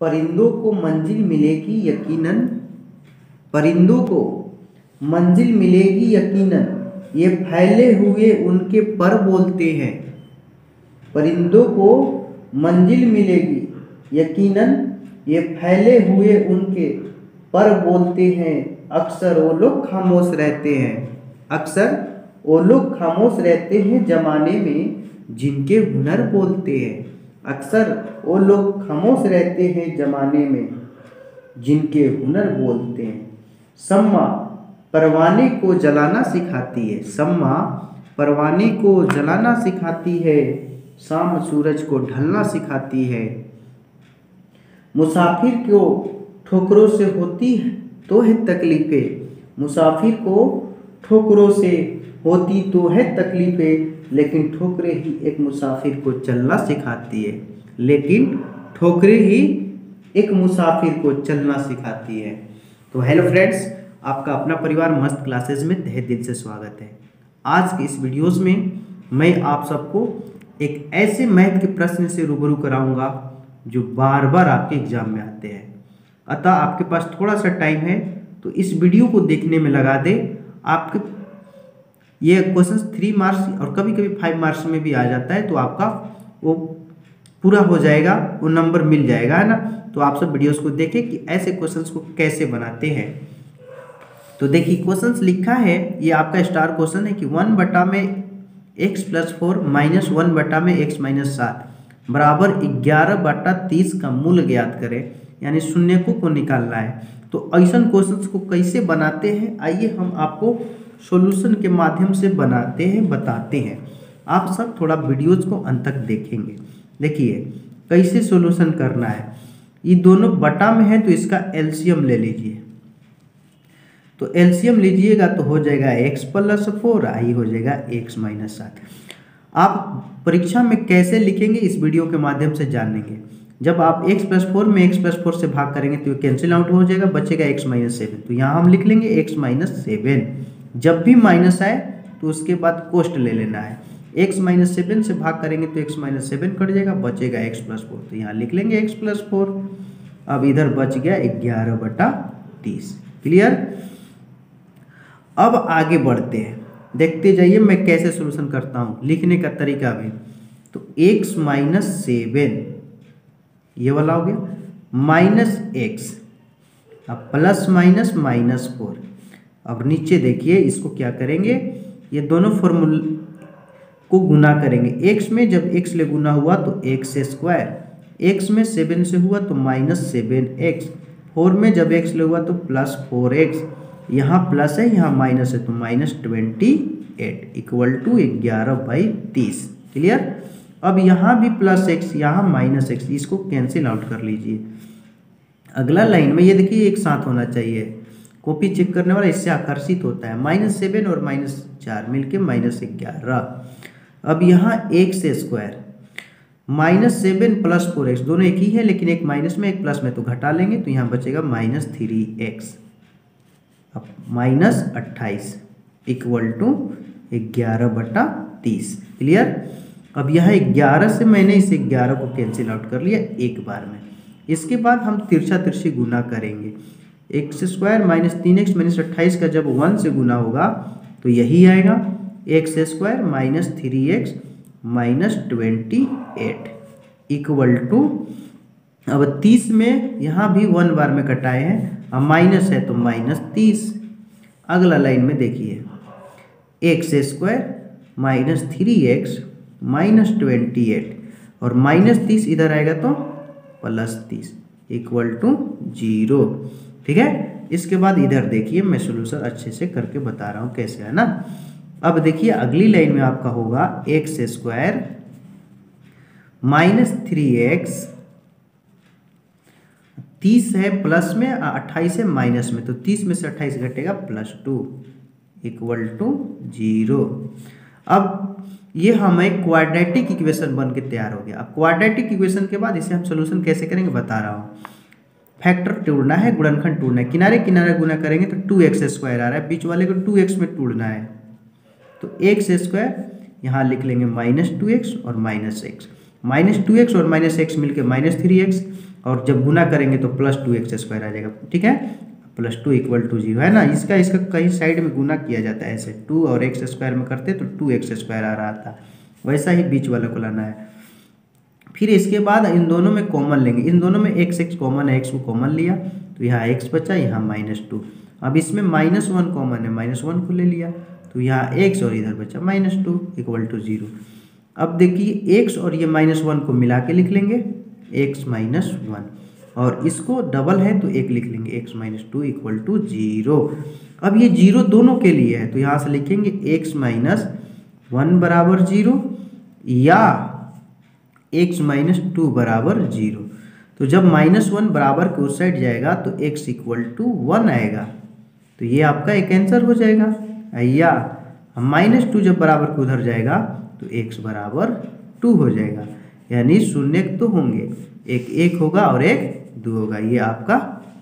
परिंदों को मंजिल मिलेगी यकीनन। परिंदों को मंजिल मिलेगी यकीनन। ये फैले हुए उनके पर बोलते हैं। परिंदों को मंजिल मिलेगी यकीनन। ये फैले हुए उनके पर बोलते हैं। अक्सर वो लोग खामोश रहते हैं। अक्सर वो लोग खामोश रहते हैं जमाने में जिनके हुनर बोलते हैं। अक्सर वो लोग खामोश रहते हैं जमाने में, जिनके हुनर बोलते हैं। सम्मा परवाने को जलाना सिखाती है। सम्मा परवाने को जलाना सिखाती है। शाम सूरज को ढलना सिखाती है। मुसाफिर को ठोकरों से होती है तो है तकलीफ़ें। मुसाफिर को ठोकरों से होती तो है तकलीफ़ें, लेकिन ठोकरे ही एक मुसाफिर को चलना सिखाती है। लेकिन ठोकरे ही एक मुसाफिर को चलना सिखाती है। तो हेलो फ्रेंड्स, आपका अपना परिवार मस्त क्लासेस में तहे दिल से स्वागत है। आज के इस वीडियोस में मैं आप सबको एक ऐसे मैथ के प्रश्न से रूबरू कराऊँगा, जो बार बार आपके एग्ज़ाम में आते हैं। अतः आपके पास थोड़ा सा टाइम है तो इस वीडियो को देखने में लगा दे। आपके ये क्वेश्चन थ्री मार्क्स और कभी कभी फाइव मार्क्स में भी आ जाता है तो आपका वो पूरा हो जाएगा वो नंबर मिल जाएगा है ना? तो आप सब वीडियोस को देखें कि ऐसे क्वेश्चंस को कैसे बनाते हैं। तो देखिए क्वेश्चंस लिखा है ये आपका स्टार क्वेश्चन है कि वन बटा में x plus four minus one बटा में एक्स माइनस सात बराबर ग्यारह बटा तीस का मूल ज्ञात करें यानी शून्य को, को निकालना है। तो ऐसा क्वेश्चन को कैसे बनाते हैं आइए हम आपको सॉल्यूशन के माध्यम से बनाते हैं, बताते हैं। आप सब थोड़ा वीडियोज़ को अंत तक देखेंगे। देखिए, कैसे सॉल्यूशन करना है? ये दोनों बटा में है तो इसका एलसीएम ले लीजिए। तो एलसीएम लीजिएगा तो हो जाएगा एक्स प्लस फोर आई हो जाएगा एक्स माइनस सात। आप परीक्षा में कैसे लिखेंगे, इस वीडियो के माध्यम से जानेंगे। जब आप x प्लस फोर में x प्लस फोर से भाग करेंगे तो ये कैंसिल आउट हो जाएगा, बचेगा x माइनस सेवन तो यहाँ हम लिख लेंगे x माइनस सेवन जब भी माइनस आए तो उसके बाद कोस्ट ले लेना है। x माइनस सेवन से भाग करेंगे तो x माइनस सेवन कट जाएगा, बचेगा x प्लस फोर तो यहाँ लिख लेंगे x प्लस फोर अब इधर बच गया ग्यारह बटा तीस। क्लियर अब आगे बढ़ते हैं। देखते जाइए, मैं कैसे सोल्यूशन करता हूँ। लिखने का तरीका भी। तो x माइनस सेवन ये वाला हो गया। माइनस एक्स अब प्लस माइनस माइनस फोर अब नीचे देखिए, इसको क्या करेंगे? ये दोनों फॉर्मूल को गुना करेंगे। एक्स में जब एक्स ले गुना हुआ तो एक्स स्क्वायर एक्स में सेवन से हुआ तो माइनस सेवन एक्स फोर में जब एक्स ले हुआ तो प्लस फोर एक्स यहाँ प्लस है, यहाँ माइनस है तो minus twenty eight equal to ग्यारह बाई तीस। क्लियर अब यहाँ भी प्लस एक्स यहाँ माइनस एक्स इसको कैंसिल आउट कर लीजिए। अगला लाइन में ये देखिए, एक साथ होना चाहिए। कॉपी चेक करने वाला इससे आकर्षित होता है। माइनस सेवन और माइनस चार मिलके माइनस ग्यारह। अब यहाँ एक से square. Minus seven plus four x दोनों एक ही है, लेकिन एक माइनस में, एक प्लस में तो घटा लेंगे तो यहाँ बचेगा माइनस थ्री एक्स। अब माइनस अट्ठाईस इक्वल टू ग्यारह बटा तीस। क्लियर? अब यह ग्यारह से मैंने इस ग्यारह को कैंसिल आउट कर लिया एक बार में। इसके बाद हम तिरछा तिरछी गुना करेंगे। एक्स स्क्वायर माइनस तीन एक्स माइनस अट्ठाईस का जब वन से गुना होगा तो यही आएगा x square minus three x minus twenty eight equal to, अब तीस में यहाँ भी वन बार में कटाए हैं, अब माइनस है तो माइनस तीस। अगला लाइन में देखिए, x square minus three x minus twenty eight, और माइनस तीस इधर आएगा तो प्लस तीस इक्वल टू ज़ीरो। ठीक है? इसके बाद इधर देखिए, मैं सोल्यूशन अच्छे से करके बता रहा हूँ कैसे है ना? अब देखिए, अगली लाइन में आपका होगा x square minus three x तीस है प्लस में अट्ठाईस है माइनस में तो तीस में से अट्ठाईस घटेगा plus two equal to zero अब ये हमें क्वाड्रेटिक इक्वेशन बन के तैयार हो गया। अब क्वाड्रेटिक इक्वेशन के बाद इसे हम सोल्यूशन कैसे करेंगे बता रहा हूँ। फैक्टर टूटना है, गुणनखंड टूटना है। किनारे किनारे गुना करेंगे तो टू एक्स स्क्वायर आ रहा है। बीच वाले को टू एक्स में टूटना है। तो एक्स स्क्वायर यहाँ लिख लेंगे माइनस टू एक्स और minus x minus two x और माइनस एक्स मिलकर माइनस थ्री एक्स और जब गुना करेंगे तो प्लस टू एक्स स्क्वायर आ जाएगा। ठीक है? Plus two equal to zero है ना? इसका इसका कहीं साइड में गुना किया जाता है। ऐसे टू और एक्स स्क्वायर में करते तो टू एक्स स्क्वायर आ रहा था। वैसा ही बीच वाले को लाना है। फिर इसके बाद इन दोनों में कॉमन लेंगे। इन दोनों में एक्स एक्स कॉमन है एक्स को कॉमन लिया तो यहाँ एक्स बचा, यहाँ माइनस टू अब इसमें माइनस वन कॉमन है माइनस वन को ले लिया तो यहाँ एक्स और इधर बचा minus two equal to zero अब देखिए एक्स और ये माइनस वन को मिला के लिख लेंगे एक्स माइनस वन और इसको डबल है तो एक लिख लेंगे x minus two equal to zero अब ये ज़ीरो दोनों के लिए है तो यहाँ से लिखेंगे एक्स माइनस वन बराबर ज़ीरो या एक्स माइनस टू बराबर ज़ीरो तो जब माइनस वन बराबर के उस साइड जाएगा तो एक्स इक्वल टू वन आएगा। तो ये आपका एक आंसर हो जाएगा। या माइनस टू जब बराबर के उधर जाएगा तो एक्स बराबर टू हो जाएगा। यानी शून्य तो होंगे। एक एक होगा और एक दो होगा। ये आपका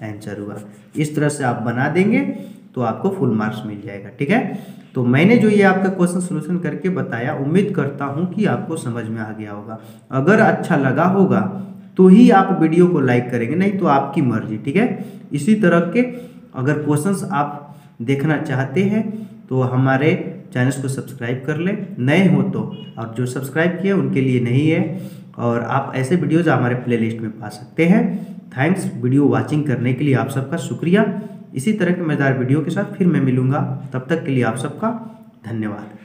आंसर हुआ। इस तरह से आप बना देंगे। तो आपको फुल मार्क्स मिल जाएगा, ठीक है? तो मैंने जो ये आपका क्वेश्चन सोल्यूशन करके बताया, उम्मीद करता हूँ कि आपको समझ में आ गया होगा। अगर अच्छा लगा होगा तो ही आप वीडियो को लाइक करेंगे, नहीं तो आपकी मर्ज़ी, ठीक है? इसी तरह के अगर क्वेश्चंस आप देखना चाहते हैं तो हमारे चैनल को सब्सक्राइब कर ले। नए हो तो और जो सब्सक्राइब किए उनके लिए नहीं है, और आप ऐसे वीडियोज़ हमारे प्लेलिस्ट में पा सकते हैं। थैंक्स वीडियो वॉचिंग करने के लिए आप सबका शुक्रिया। इसी तरह के मज़ेदार वीडियो के साथ फिर मैं मिलूँगा। तब तक के लिए आप सबका धन्यवाद।